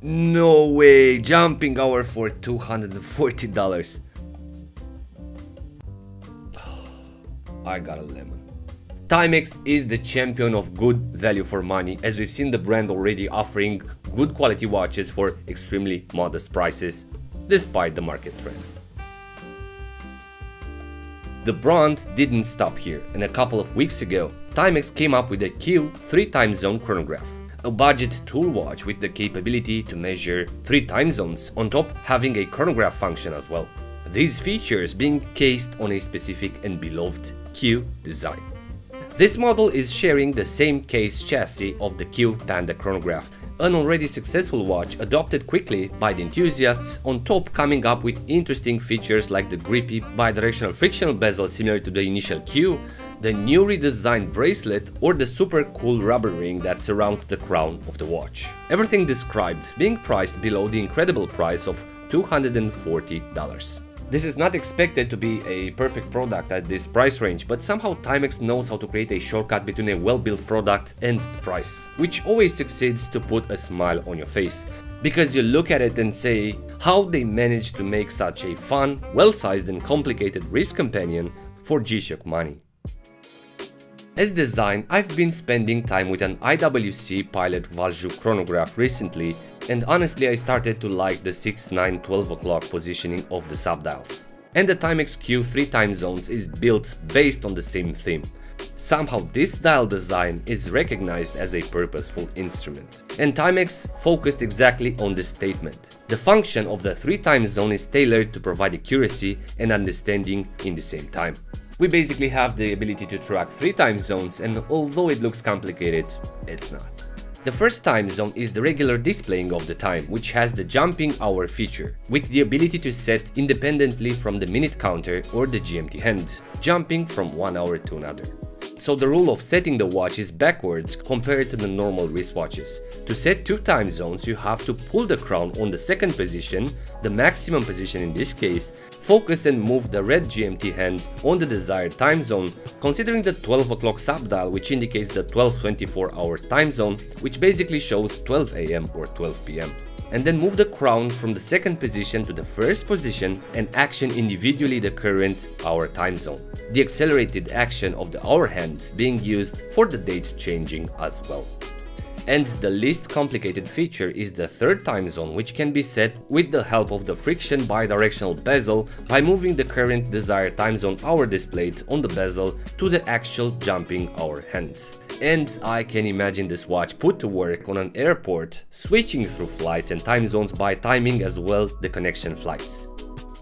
No way, jumping hour for $240. I got a lemon. Timex is the champion of good value for money as we've seen the brand already offering good quality watches for extremely modest prices despite the market trends. The brand didn't stop here and a couple of weeks ago Timex came up with a Q 3 time zone chronograph, a budget tool watch with the capability to measure 3 time zones on top having a chronograph function as well. These features being cased on a specific and beloved Q design. This model is sharing the same case chassis of the Q Panda chronograph, an already successful watch adopted quickly by the enthusiasts, on top coming up with interesting features like the grippy bidirectional frictional bezel similar to the initial Q, the new redesigned bracelet or the super cool rubber ring that surrounds the crown of the watch. Everything described being priced below the incredible price of $240. This is not expected to be a perfect product at this price range, but somehow Timex knows how to create a shortcut between a well-built product and price, which always succeeds to put a smile on your face. Because you look at it and say, how they managed to make such a fun, well-sized and complicated wrist companion for G-Shock money. As design, I've been spending time with an IWC Pilot Valjoux chronograph recently and honestly I started to like the 6, 9, 12 o'clock positioning of the subdials. And the Timex Q 3 time zones is built based on the same theme. Somehow this dial design is recognized as a purposeful instrument. And Timex focused exactly on this statement. The function of the 3 time zone is tailored to provide accuracy and understanding in the same time. We basically have the ability to track 3 time zones and although it looks complicated, it's not. The first time zone is the regular displaying of the time, which has the jumping hour feature, with the ability to set independently from the minute counter or the GMT hand, jumping from one hour to another. So the rule of setting the watch is backwards compared to the normal wristwatches. To set two time zones you have to pull the crown on the second position, the maximum position in this case, focus and move the red GMT hand on the desired time zone, considering the 12 o'clock subdial which indicates the 12-24 hours time zone, which basically shows 12 am or 12 pm and then move the crown from the second position to the first position and action individually the current hour time zone. The accelerated action of the hour hands being used for the date changing as well. And the least complicated feature is the third time zone which can be set with the help of the friction bidirectional bezel by moving the current desired time zone hour displayed on the bezel to the actual jumping hour hand. And I can imagine this watch put to work on an airport, switching through flights and time zones by timing as well the connection flights.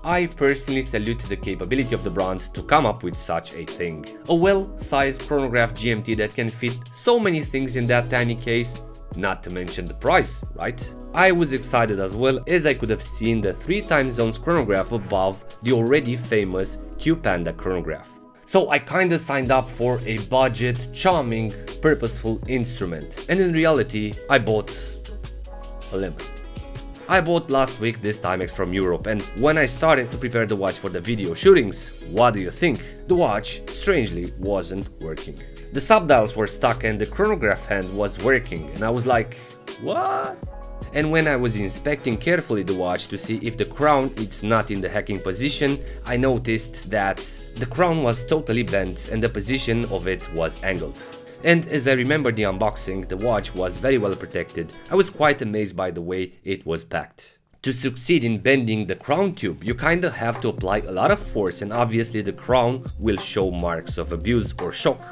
I personally salute the capability of the brand to come up with such a thing. A well-sized chronograph GMT that can fit so many things in that tiny case, not to mention the price, right? I was excited as well as I could have seen the 3 time zones chronograph above the already famous Q Panda chronograph. So I kinda signed up for a budget, charming, purposeful instrument and in reality I bought a lemon. I bought last week this Timex from Europe and when I started to prepare the watch for the video shootings, what do you think? The watch, strangely, wasn't working. The subdials were stuck and the chronograph hand was working and I was like, what? And when I was inspecting carefully the watch to see if the crown is not in the hacking position, I noticed that the crown was totally bent and the position of it was angled and as I remember the unboxing, the watch was very well protected. I was quite amazed by the way it was packed. To succeed in bending the crown tube, you kinda have to apply a lot of force and obviously the crown will show marks of abuse or shock.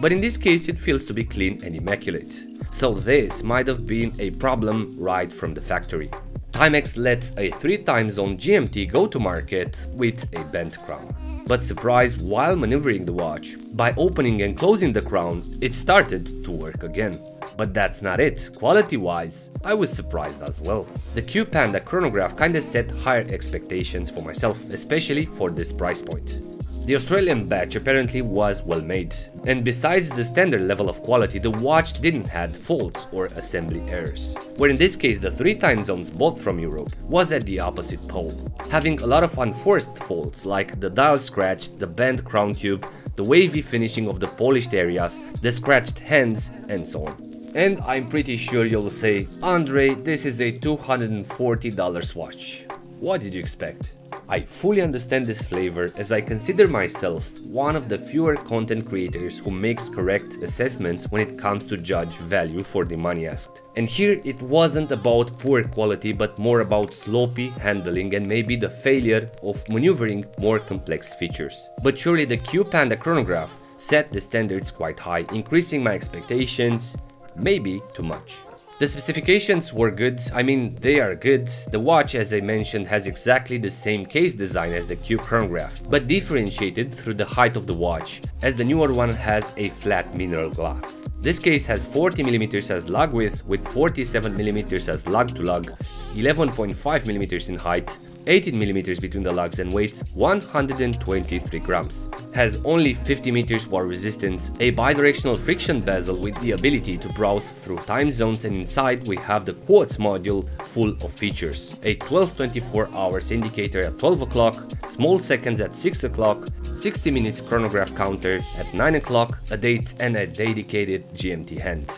But in this case it feels to be clean and immaculate. So this might have been a problem right from the factory. Timex lets a 3 time zone GMT go to market with a bent crown. But surprise, while maneuvering the watch, by opening and closing the crown, it started to work again. But that's not it, quality wise, I was surprised as well. The Q Panda chronograph kinda set higher expectations for myself, especially for this price point. The Australian batch apparently was well made, and besides the standard level of quality, the watch didn't have faults or assembly errors. Where in this case the three time zones bought from Europe was at the opposite pole, having a lot of unforced faults like the dial scratch, the bent crown tube, the wavy finishing of the polished areas, the scratched hands, and so on. And I'm pretty sure you'll say, Andrei, this is a $240 watch. What did you expect? I fully understand this flavor as I consider myself one of the fewer content creators who makes correct assessments when it comes to judge value for the money asked. And here it wasn't about poor quality but more about sloppy handling and maybe the failure of maneuvering more complex features. But surely the Q Panda chronograph set the standards quite high, increasing my expectations, maybe too much. The specifications were good, I mean they are good, the watch as I mentioned has exactly the same case design as the Q chronograph, but differentiated through the height of the watch, as the newer one has a flat mineral glass. This case has 40mm as lug width with 47mm as lug to lug, 11.5mm in height, 18mm between the lugs and weighs 123 grams. Has only 50 meters water resistance, a bidirectional friction bezel with the ability to browse through time zones and inside we have the quartz module full of features. A 12-24 hours indicator at 12 o'clock, small seconds at 6 o'clock, 60 minutes chronograph counter at 9 o'clock, a date and a dedicated GMT hand.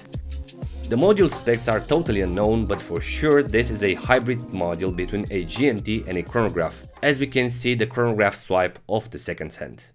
The module specs are totally unknown, but for sure this is a hybrid module between a GMT and a chronograph, as we can see the chronograph swipe of the second hand.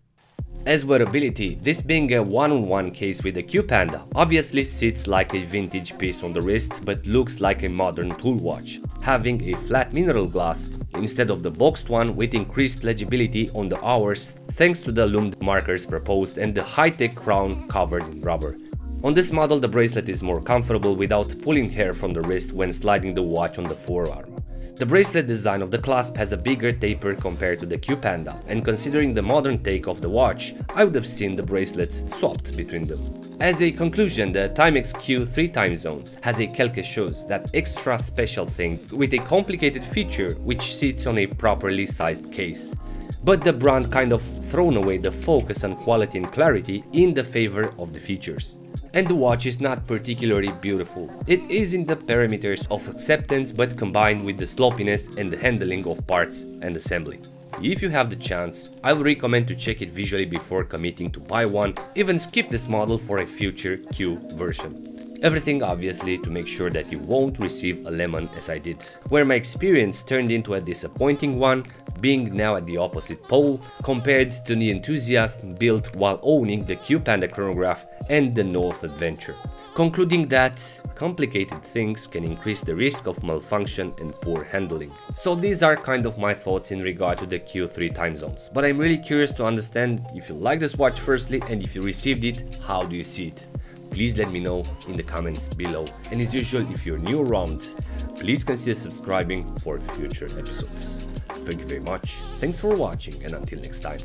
As wearability, this being a one-on-one -on -one case with the Q-Panda, obviously sits like a vintage piece on the wrist but looks like a modern tool watch, having a flat mineral glass instead of the boxed one with increased legibility on the hours thanks to the lumed markers proposed and the high-tech crown covered in rubber. On this model the bracelet is more comfortable without pulling hair from the wrist when sliding the watch on the forearm. The bracelet design of the clasp has a bigger taper compared to the Q Panda, and considering the modern take of the watch, I would have seen the bracelets swapped between them. As a conclusion, the Timex Q 3 time zones has a quelque chose, that extra special thing with a complicated feature which sits on a properly sized case. But the brand kind of thrown away the focus on quality and clarity in the favor of the features and the watch is not particularly beautiful. It is in the parameters of acceptance but combined with the sloppiness and the handling of parts and assembly. If you have the chance, I would recommend to check it visually before committing to buy one, even skip this model for a future Q version. Everything obviously to make sure that you won't receive a lemon as I did, where my experience turned into a disappointing one being now at the opposite pole compared to the enthusiast built while owning the Q Panda chronograph and the North Adventure, concluding that complicated things can increase the risk of malfunction and poor handling. So these are kind of my thoughts in regard to the Q3 time zones, but I'm really curious to understand if you like this watch firstly and if you received it, how do you see it? Please let me know in the comments below. And as usual, if you're new around, please consider subscribing for future episodes. Thank you very much. Thanks for watching and until next time.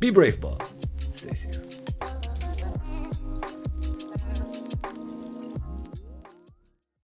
Be brave, but stay safe.